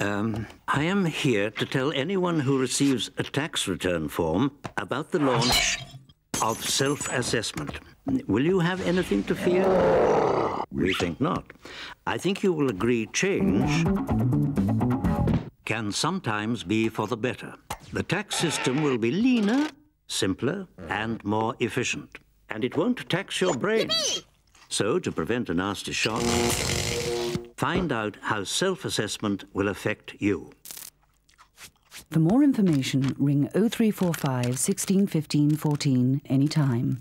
um, I am here to tell anyone who receives a tax return form about the launch of self-assessment. Will you have anything to fear? We think not. I think you will agree change can sometimes be for the better. The tax system will be leaner, simpler, and more efficient. And it won't tax your brains. So, to prevent a nasty shock, find out how self-assessment will affect you. For more information, ring 0345 1615 14 anytime.